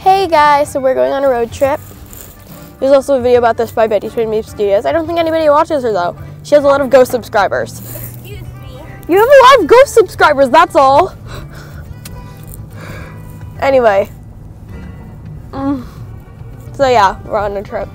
Hey guys, so we're going on a road trip. There's also a video about this by Betty Twin Meep Studios. I don't think anybody watches her though. She has a lot of ghost subscribers. Excuse me. You have a lot of ghost subscribers, that's all. Anyway. Mm. So yeah, we're on a trip.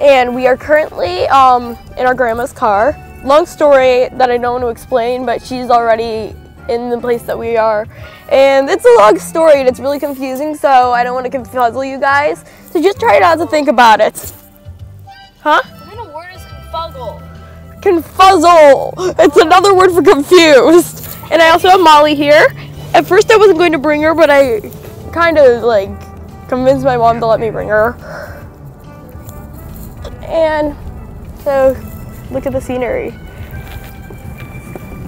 And we are currently um, in our grandma's car. Long story that I don't want to explain, but she's already in the place that we are. And it's a long story and it's really confusing, so I don't want to confuzzle you guys. So just try not to think about it. Huh? What kind of word is confuggle? Confuzzle! It's another word for confused. And I also have Molly here. At first I wasn't going to bring her, but I kind of like convinced my mom to let me bring her. And so look at the scenery.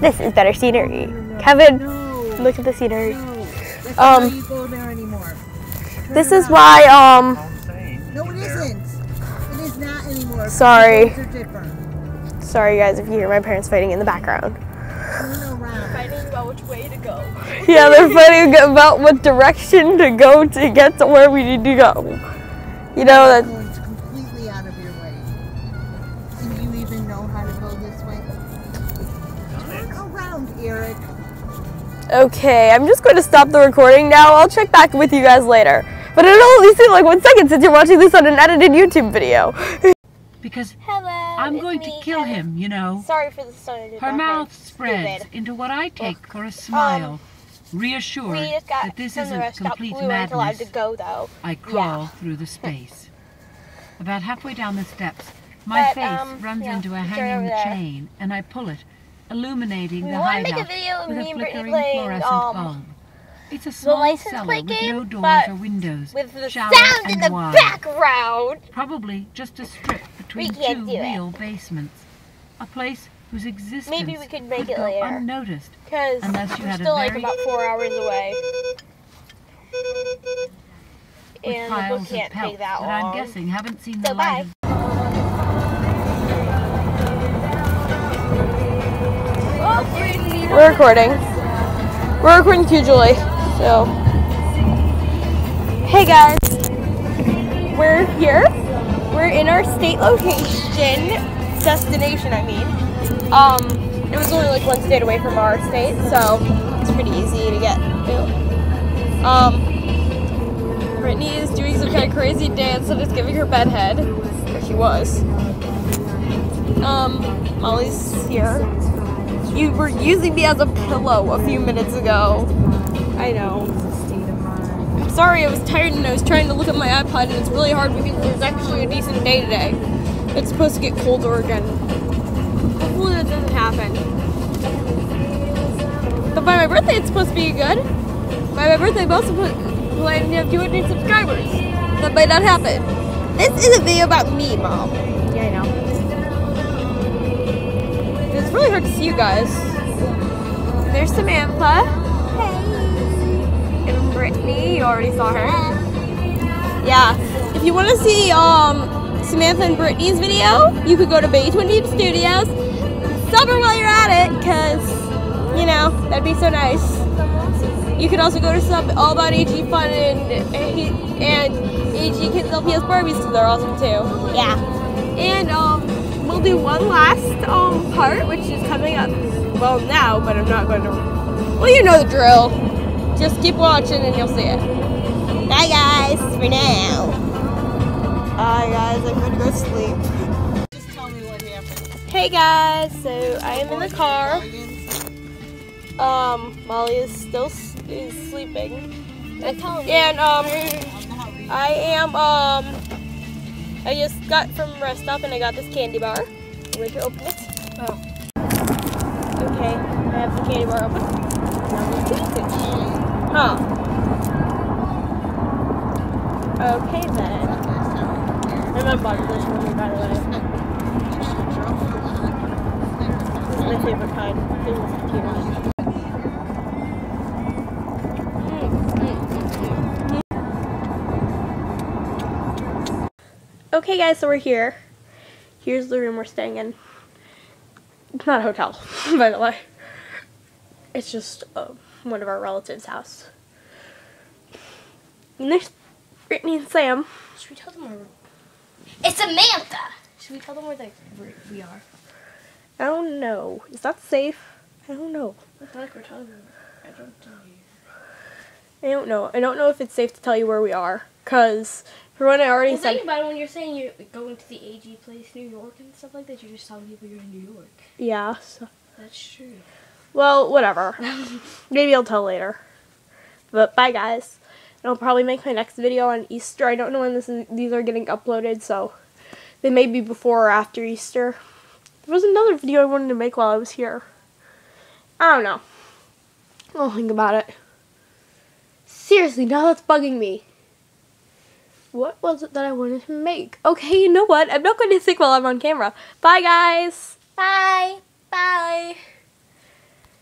This is better scenery. Kevin, look at the scenery. no. That's Um, not how you go there anymore. Turn This is why um No, it isn't. It is not anymore. Sorry. The roads sorry guys if you hear my parents fighting in the background. Turn around. Fighting about which way to go. Yeah, they're fighting about what direction to go to get to where we need to go. You know that Okay, I'm just going to stop the recording now. I'll check back with you guys later. But it'll only seem like one second since you're watching this on an edited YouTube video. Because Hello. I'm it's going to kill Kevin. him, you know. Sorry for the started Her background. mouth spreads Stupid. into what I take for a smile. Reassured We just got that this isn't rest stop. complete We weren't allowed madness, to go though. I crawl through the space. About halfway down the steps, my But, face um, runs yeah, into a hanging chain, and I pull it, illuminating We the wanna make a video of with me a flickering playing, fluorescent um, bulb. It's a small cellar with game, no doors or windows, With the sound in the wide. background. Probably just a strip between two do it. real basements. A place whose existence Maybe we could make it go later. unnoticed. Because Unless you had a still like about four hours away. And piles of can't pelts take that that. I'm guessing haven't seen So the light bye. We're recording. We're recording too, Julie. So, hey guys, we're here. We're in our state location, destination. I mean, um, it was only like one state away from our state, so it's pretty easy to get to. Um, Brittany is doing some kind of crazy dance and is giving her bed head. She was. Um, Molly's here. You were using me as a pillow a few minutes ago. I know. I'm sorry, I was tired and I was trying to look at my iPod and it's really hard because there's actually a decent day today. It's supposed to get colder again. Hopefully that doesn't happen. But by my birthday it's supposed to be good. By my birthday I'm also put- planning to have 200 subscribers. That might not happen. This is a video about me, Mom. Really hard to see you guys. There's Samantha. Hey. And Brittany, you already saw her. Yeah. If you want to see um Samantha and Brittany's video, you could go to Bay Twin Deep Studios. Sub her while you're at it, cause you know that'd be so nice. You could also go to sub All About AG Fun and and AG Kids LPS Barbies because they're awesome too. Yeah. And um, we'll do one last um part, which is coming up. Well, now, but I'm not going to. Well, you know the drill. Just keep watching and you'll see it. Bye, guys. For now. Bye, guys. I'm gonna go sleep. Just tell me what happened. Hey, guys. So I am in the car. Um, Molly is still s- is sleeping. And um, I am um, I just got from rest stop and I got this candy bar. I'm going to open it. Oh. Okay, I have the candy bar open. Now let's eat it. Huh. Okay then. And my body this me, by the way. This is my favorite kind. This is cute. Okay, guys, so we're here. Here's the room we're staying in. It's not a hotel, by the way. It's just uh, one of our relatives' house. And there's Brittany and Sam. Should we tell them where? It's Samantha. Should we tell them where, they, where we are? I don't know. Is that safe? I don't know. I feel like we're telling them. I don't know. I don't know. I don't know if it's safe to tell you where we are. Because, for one, I already Well, said. think about it when you're saying you're going to the AG place, New York, and stuff like that. You're just telling people you're in New York. Yeah. So, That's true. well, whatever. Maybe I'll tell later. But bye, guys. And I'll probably make my next video on Easter. I don't know when this is, these are getting uploaded, so they may be before or after Easter. There was another video I wanted to make while I was here. I don't know. I'll think about it. Seriously, now that's bugging me. What was it that I wanted to make? Okay, you know what? I'm not going to think while I'm on camera. Bye, guys. Bye. Bye.